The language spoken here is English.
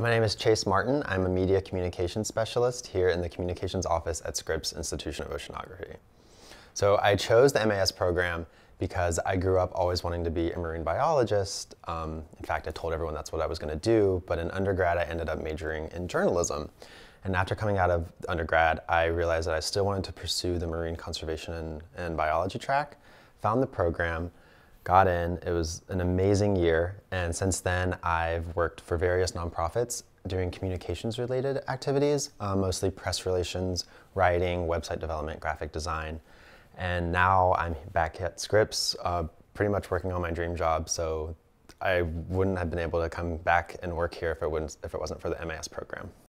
My name is Chase Martin. I'm a media communications specialist here in the communications office at Scripps Institution of Oceanography. So I chose the MAS program because I grew up always wanting to be a marine biologist. Um, in fact, I told everyone that's what I was going to do, but in undergrad I ended up majoring in journalism. And after coming out of undergrad, I realized that I still wanted to pursue the marine conservation and, and biology track, found the program, got in. It was an amazing year, and since then I've worked for various nonprofits doing communications related activities, uh, mostly press relations, writing, website development, graphic design. And now I'm back at Scripps, uh, pretty much working on my dream job. So I wouldn't have been able to come back and work here if it, wouldn't, if it wasn't for the MAS program.